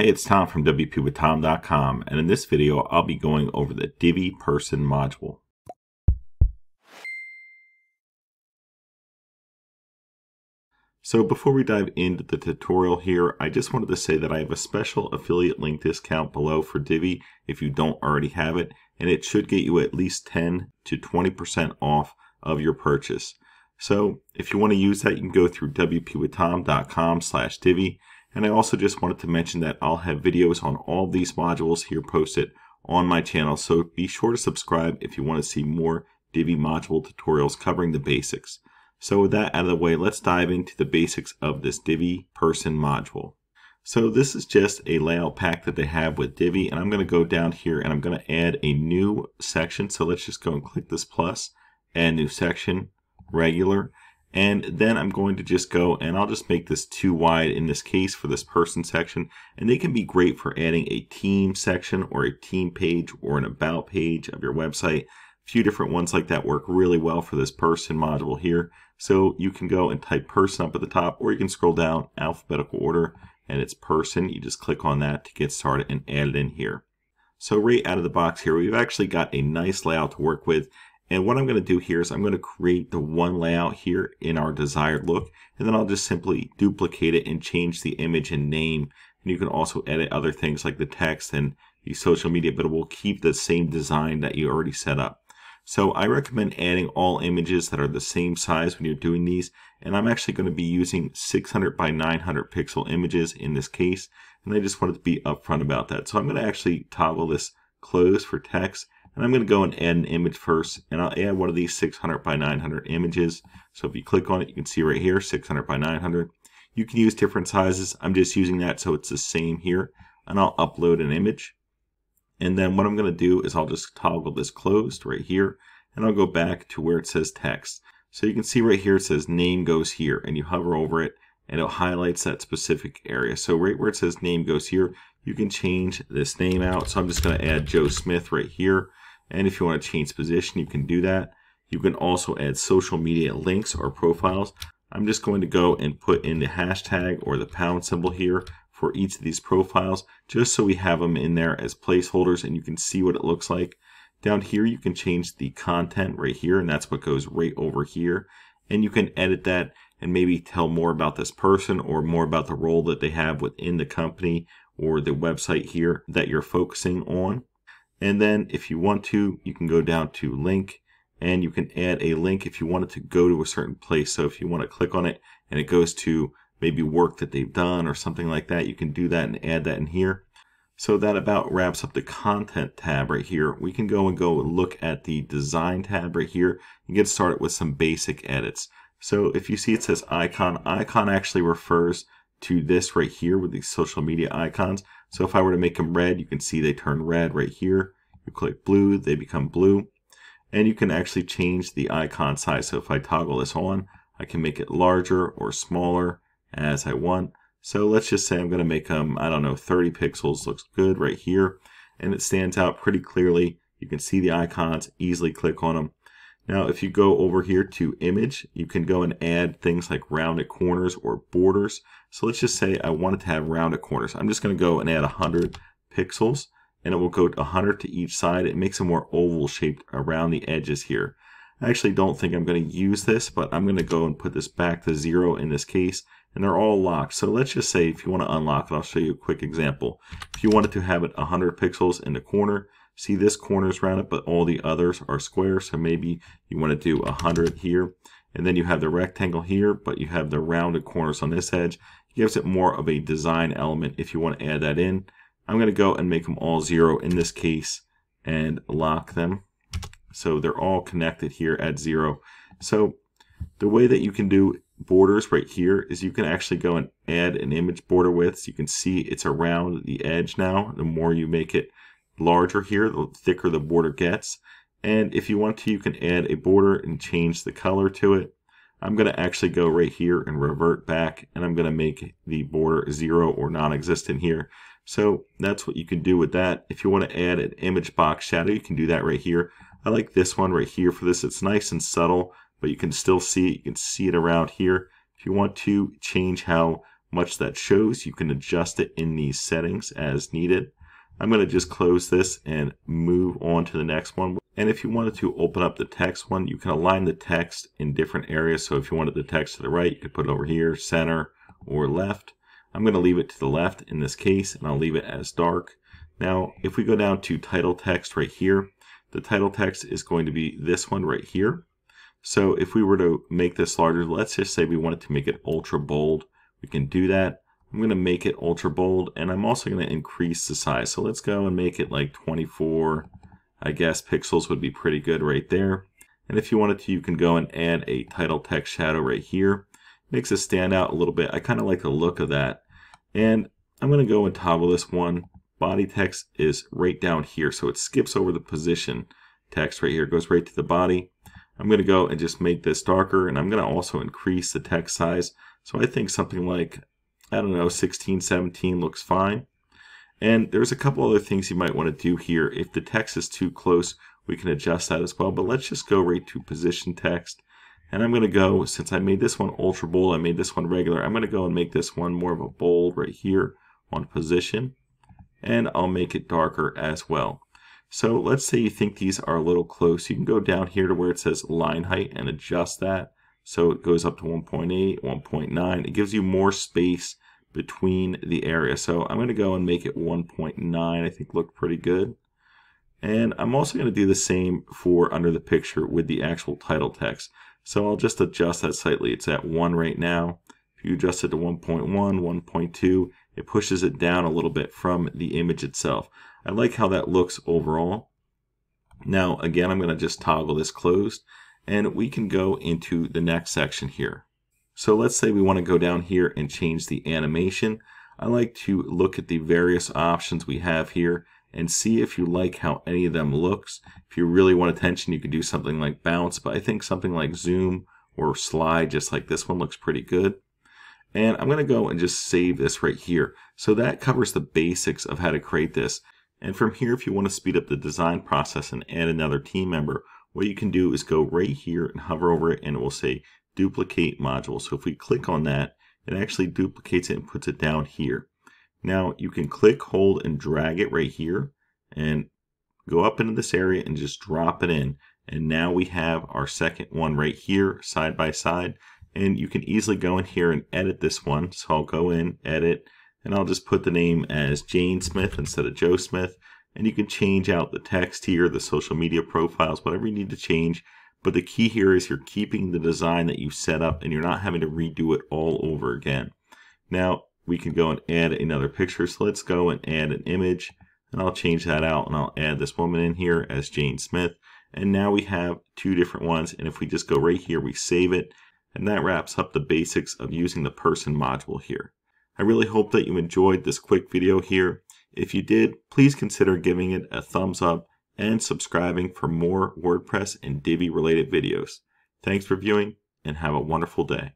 Hey, it's Tom from WPWithTom.com, and in this video, I'll be going over the Divi Person module. So before we dive into the tutorial here, I just wanted to say that I have a special affiliate link discount below for Divi if you don't already have it, and it should get you at least 10 to 20% off of your purchase. So if you want to use that, you can go through WPWithTom.com slash Divi. And I also just wanted to mention that I'll have videos on all these modules here posted on my channel. So be sure to subscribe if you want to see more Divi module tutorials covering the basics. So with that out of the way, let's dive into the basics of this Divi person module. So this is just a layout pack that they have with Divi, and I'm going to go down here and I'm going to add a new section. So let's just go and click this plus, add new section, regular, and then I'm going to just go and I'll just make this two wide in this case for this person section. And they can be great for adding a team section or a team page or an about page of your website. A few different ones like that work really well for this person module here. So you can go and type person up at the top, or you can scroll down alphabetical order and it's person. You just click on that to get started and add it in here. So right out of the box here, we've actually got a nice layout to work with. And what I'm going to do here is I'm going to create the one layout here in our desired look, and then I'll just simply duplicate it and change the image and name. And you can also edit other things like the text and the social media, but it will keep the same design that you already set up. So I recommend adding all images that are the same size when you're doing these. And I'm actually going to be using 600 by 900 pixel images in this case. And I just wanted to be upfront about that. So I'm going to actually toggle this close for text. And I'm going to go and add an image first. And I'll add one of these 600 by 900 images. So if you click on it, you can see right here, 600 by 900. You can use different sizes. I'm just using that so it's the same here. And I'll upload an image. And then what I'm going to do is I'll just toggle this closed right here, and I'll go back to where it says text. So you can see right here it says name goes here, and you hover over it, and it highlights that specific area. So right where it says name goes here, you can change this name out. So I'm just going to add Joe Smith right here. And if you want to change position, you can do that. You can also add social media links or profiles. I'm just going to go and put in the hashtag or the pound symbol here for each of these profiles, just so we have them in there as placeholders and you can see what it looks like. Down here, you can change the content right here, and that's what goes right over here. And you can edit that and maybe tell more about this person or more about the role that they have within the company or the website here that you're focusing on. And then if you want to, you can go down to link and you can add a link if you want it to go to a certain place. So if you want to click on it and it goes to maybe work that they've done or something like that, you can do that and add that in here. So that about wraps up the content tab right here. We can go and go and look at the design tab right here and get started with some basic edits. So if you see it says icon, icon actually refers to this right here with these social media icons. So if I were to make them red, you can see they turn red right here. You click blue, they become blue. And you can actually change the icon size. So if I toggle this on, I can make it larger or smaller as I want. So let's just say I'm going to make them, I don't know, 30 pixels. Looks good right here. And it stands out pretty clearly. You can see the icons, easily click on them. Now, if you go over here to image, you can go and add things like rounded corners or borders. So let's just say I wanted to have rounded corners. I'm just going to go and add 100 pixels and it will go 100 to each side. It makes a more oval shaped around the edges here. I actually don't think I'm going to use this, but I'm going to go and put this back to zero in this case and they're all locked. So let's just say if you want to unlock it, I'll show you a quick example. If you wanted to have it 100 pixels in the corner, see this corner is rounded, but all the others are square. So maybe you want to do 100 here. And then you have the rectangle here, but you have the rounded corners on this edge. It gives it more of a design element if you want to add that in. I'm going to go and make them all zero in this case and lock them. So they're all connected here at zero. So the way that you can do borders right here is you can actually go and add an image border width. So you can see it's around the edge now. The more you make it larger here, the thicker the border gets. And if you want to, you can add a border and change the color to it. I'm going to actually go right here and revert back and I'm going to make the border zero or non-existent here. So that's what you can do with that. If you want to add an image box shadow, you can do that right here. I like this one right here for this. It's nice and subtle but you can still see it. You can see it around here. If you want to change how much that shows. You can adjust it in these settings as needed. I'm going to just close this and move on to the next one. And if you wanted to open up the text one, you can align the text in different areas. So if you wanted the text to the right, you could put it over here, center, or left. I'm going to leave it to the left in this case, and I'll leave it as dark. Now, if we go down to title text right here, the title text is going to be this one right here. So if we were to make this larger, let's just say we wanted to make it ultra bold, we can do that. I'm going to make it ultra bold, and I'm also going to increase the size. So let's go and make it like 24, I guess pixels would be pretty good right there. And if you wanted to, you can go and add a title text shadow right here. Makes it stand out a little bit. I kind of like the look of that. And I'm going to go and toggle this one body text is right down here. So it skips over the position text right here. It goes right to the body. I'm going to go and just make this darker and I'm going to also increase the text size. So I think something like, I don't know, 16, 17 looks fine. And there's a couple other things you might want to do here. If the text is too close, we can adjust that as well. But let's just go right to position text. And I'm going to go, since I made this one ultra bold, I made this one regular, I'm going to go and make this one more of a bold right here on position and I'll make it darker as well. So let's say you think these are a little close. You can go down here to where it says line height and adjust that. So it goes up to 1.8, 1.9. It gives you more space between the area. So I'm going to go and make it 1.9. I think look pretty good. And I'm also going to do the same for under the picture with the actual title text. So I'll just adjust that slightly. It's at 1 right now. If you adjust it to 1.1, 1.2, it pushes it down a little bit from the image itself. I like how that looks overall. Now, again, I'm going to just toggle this closed, and we can go into the next section here. So let's say we want to go down here and change the animation. I like to look at the various options we have here and see if you like how any of them looks. If you really want attention, you could do something like bounce, but I think something like zoom or slide, just like this one, looks pretty good. And I'm going to go and just save this right here. So that covers the basics of how to create this. And from here, if you want to speed up the design process and add another team member, what you can do is go right here and hover over it and it will say duplicate module. So if we click on that, it actually duplicates it and puts it down here. Now you can click, hold, and drag it right here and go up into this area and just drop it in. And now we have our second one right here, side by side and you can easily go in here and edit this one. So I'll go in, edit, and I'll just put the name as Jane Smith instead of Joe Smith. And you can change out the text here, the social media profiles, whatever you need to change. But the key here is you're keeping the design that you set up and you're not having to redo it all over again. Now we can go and add another picture. So let's go and add an image and I'll change that out and I'll add this woman in here as Jane Smith. And now we have two different ones. And if we just go right here, we save it and that wraps up the basics of using the person module here. I really hope that you enjoyed this quick video here. If you did, please consider giving it a thumbs up and subscribing for more WordPress and Divi related videos. Thanks for viewing and have a wonderful day.